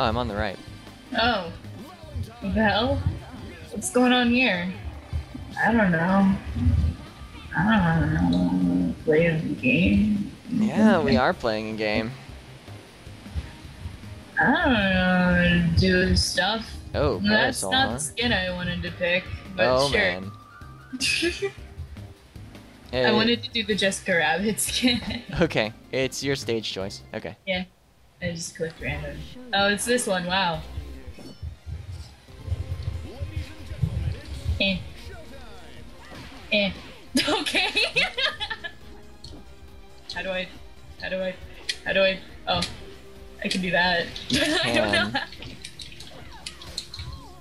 Oh, I'm on the right. Oh. What the hell? What's going on here? I don't know. I don't know. Play a game? Yeah, we are playing a game. I don't know. Do stuff. Oh, That's not huh? the skin I wanted to pick, but Oh sure. man. I Eh, wanted to do the Jessica Rabbit skin. Okay, it's your stage choice. Okay. yeah. I just clicked random. Oh, it's this one. Wow. Eh. Eh. Okay. how do I? How do I? How do I? Oh, I can do that. I don't know. how-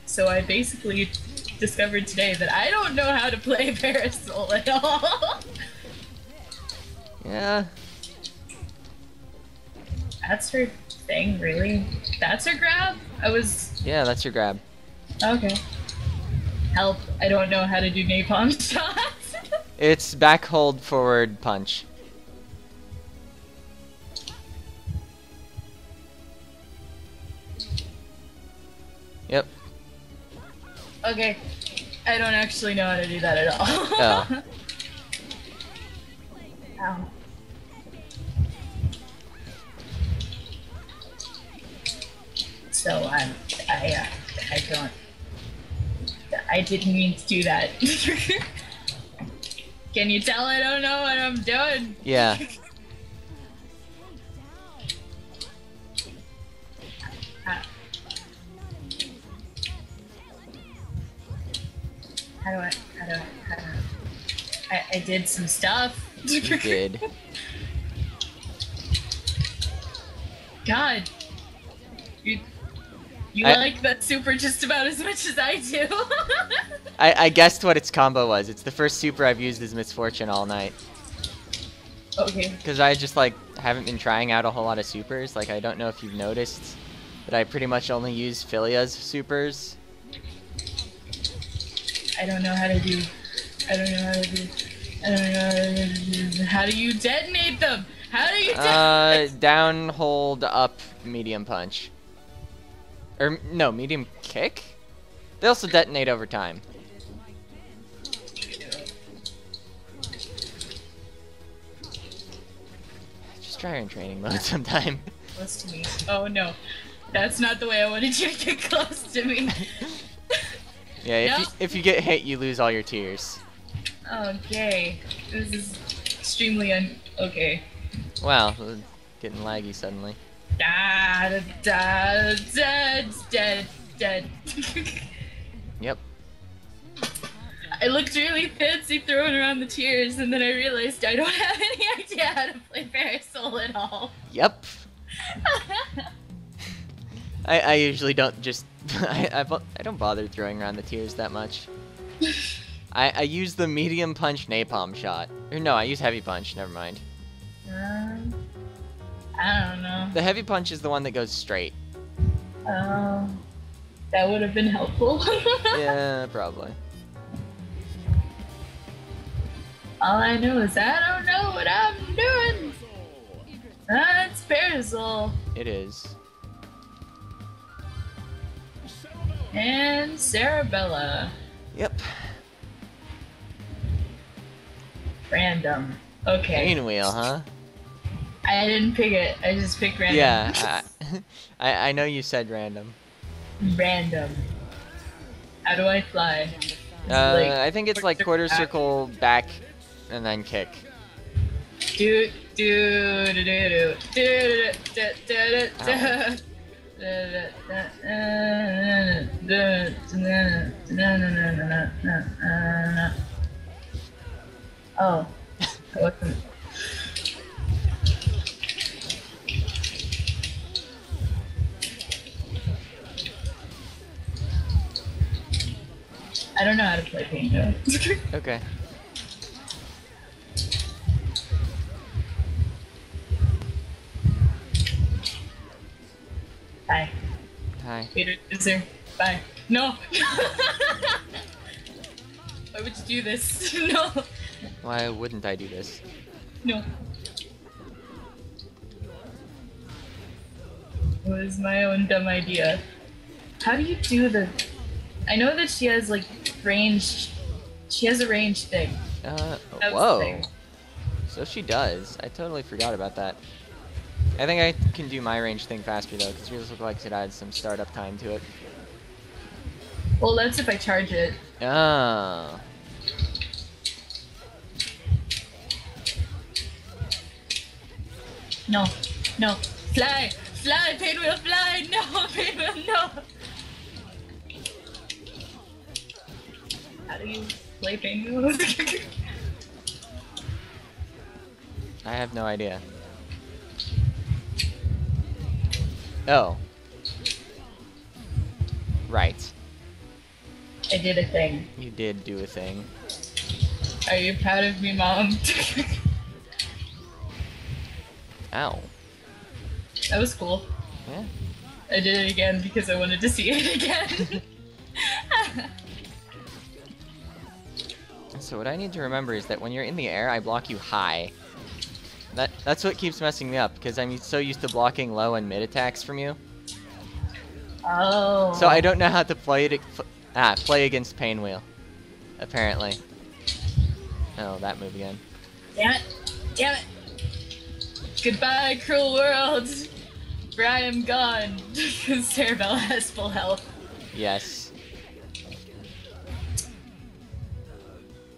So I basically discovered today that I don't know how to play Parasoul at all. Yeah. That's her thing, really? That's her grab? I was. Yeah, that's your grab. Okay. Help. I don't know how to do napalm shots. It's back hold forward punch. Yep. okay. I don't actually know how to do that at all. Oh. Ow. So I'm. I. Uh, I don't. I didn't mean to do that. Can you tell I don't know what I'm doing? Yeah. Uh, How do I? How do I? How do I? I, I did some stuff. You did. God. You, you I- like that super just about as much as I do. I, I guessed what its combo was. It's the first super I've used as Ms. Fortune all night. okay. Because I just, like, haven't been trying out a whole lot of supers. Like, I don't know if you've noticed, but I pretty much only use Filia's supers. I don't know how to do. I don't know how to do. I don't know how to do. How do you detonate them? How do you Uh, down, hold, up, medium punch. Or, no, medium kick? They also detonate over time. Just try her in training mode sometime. close to me. Oh no, that's not the way I wanted you to get close to me. Yeah, if, No. you, if you get hit, you lose all your tears. okay, this is extremely un. Okay. Wow, uh, getting laggy suddenly. Da da da da dead dead. Yep. I looked really fancy throwing around the tears, and then I realized I don't have any idea how to play Parasoul at all. Yep. I, I usually don't just I, I I don't bother throwing around the tears that much. I I use the medium punch napalm shot. Or no, I use heavy punch. Never mind. I don't know. The heavy punch is the one that goes straight. Um, that would have been helpful. Yeah, probably. All I know is I don't know what I'm doing. That's Parasoul It is. and Cerebella. Yep. Random. Okay. Painwheel, huh? I didn't pick it. I just picked random. Yeah. I, I know you said random. random. How do I fly? Uh, like- I think it's like quarter circle back, and then kick. do do do do do do do do Ow. Oh, I don't know how to play Pingo. Okay. Hi. Hi. Peter is there. Bye. No. Why would you do this? no. Why wouldn't I do this? No. It was my own dumb idea. How do you do the? I know that she has like range. She has a range thing. Uh, That was the whoa. thing. So she does. I totally forgot about that. I think I can do my range thing faster though, because yours look like it adds some startup time to it. Well, that's if I charge it. Ah. No, no, fly, fly, Pinwheel, fly! How do you play Pinwheel? I have no idea. Oh. Right. I did a thing. You did do a thing. Are you proud of me, Mom? Ow. that was cool. Yeah. I did it again because I wanted to see it again. So what I need to remember is that when you're in the air, I block you high. That that's what keeps messing me up because I'm so used to blocking low and mid attacks from you. oh. So I don't know how to play it. Ah, play against Painwheel. Apparently. Oh, that move again. Damn it! Damn it! Goodbye, cruel world! For I am gone, because Cerebell has full health. Yes.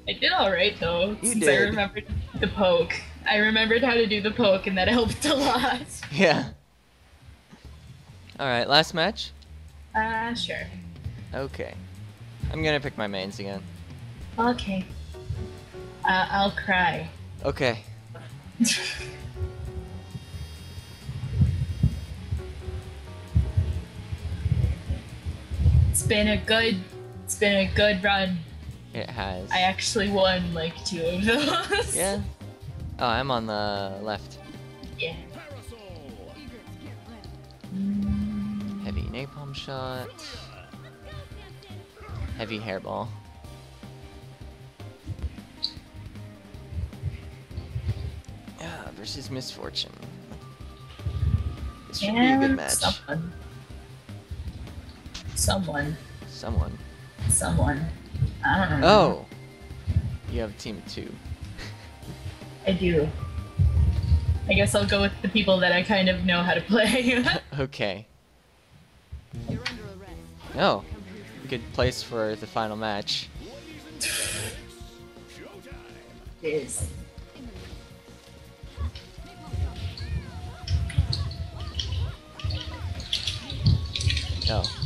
I did alright though, You since I remembered the poke. I remembered how to do the poke, and that helped a lot. Yeah. All right, last match. Ah, uh, sure. Okay. I'm gonna pick my mains again. Okay. Uh, I'll cry. Okay. It's been a good, it's been a good run. It has. I actually won like two of those. Yeah. Oh, I'm on the left. Yeah. Heavy napalm shot. Heavy hairball. Yeah, versus Ms. Fortune. This should be a good match. Someone. Someone. Someone. Someone. I don't know. Oh! You have a team of two. I do. I guess I'll go with the people that I kind of know how to play. Okay. You're under arrest. Oh. Good place for the final match. is. Oh.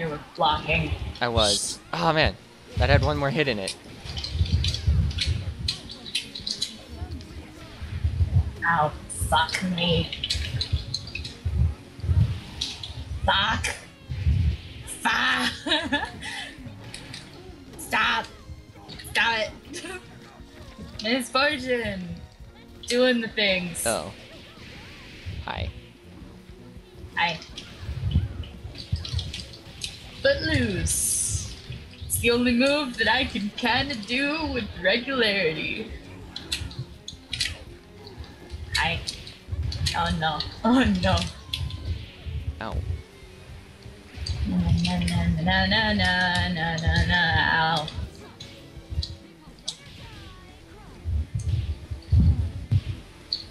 Ah, you're blocking. I was. Oh man. That had one more hit in it. Ow, fuck me. Fuck. Fuck. Stop. Stop it. Ms. Fortune. Doing the things. Oh. Footloose. It's the only move that I can kind of do with regularity. I. Oh no. Oh no. Ow. Na na na na na na na na na. Ow.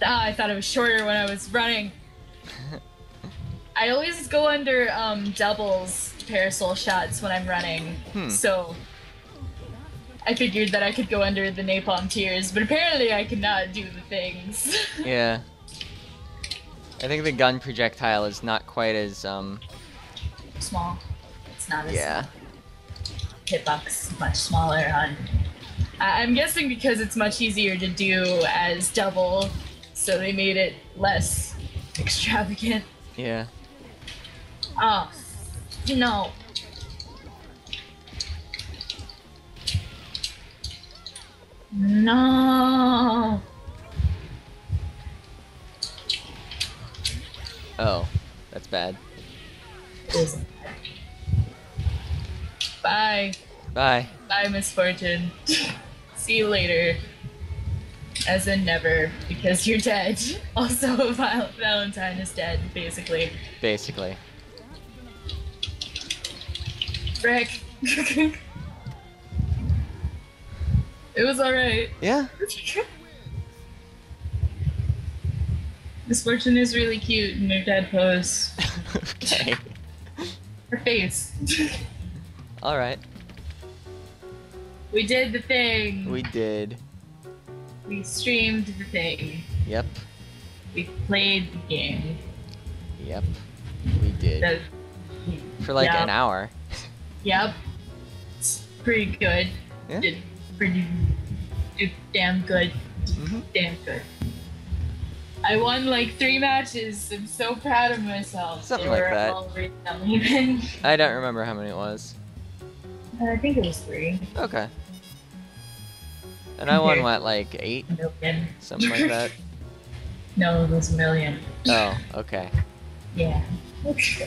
Ah, I thought it was shorter when I was running. I always go under um, doubles Parasoul shots when I'm running, Hmm. so I figured that I could go under the napalm tears, but apparently I cannot do the things. Yeah. I think the gun projectile is not quite as um Small. It's not as yeah. hitbox much smaller on. I- I'm guessing because it's much easier to do as double, so they made it less extravagant. Yeah. Oh, no. No. Oh. That's bad. Bye. Bye. Bye, Ms. Fortune. See you later. As in never, because you're dead. Also, Valentine is dead, basically. Basically. Frick. it was alright. Yeah. This Ms. Fortune is really cute in her dead pose. okay. Her face. All right. we did the thing. We did. We streamed the thing. Yep. We played the game. Yep. We did. The, For like yeah. an hour. Yep. It's pretty good. Yeah. Did pretty damn good. Mhm. Damn good. I won like three matches. I'm so proud of myself. Something like that. all really uneven. I don't remember how many it was. I think it was three. Okay. And I won what, like eight? eight, Million. something like that. No, it was a million. Oh, okay. Yeah.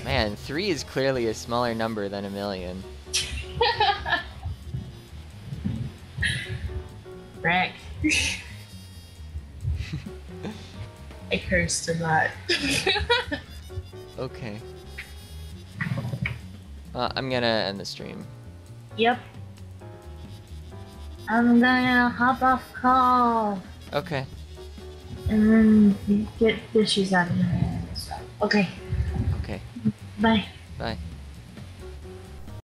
Man, three is clearly a smaller number than a million. Wreck. I cursed a lot. Okay. Uh, I'm gonna end the stream. yep. I'm gonna hop off call Okay. and then get dishes out of my hand. Okay. Bye. Bye.